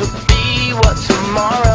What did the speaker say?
to be what tomorrow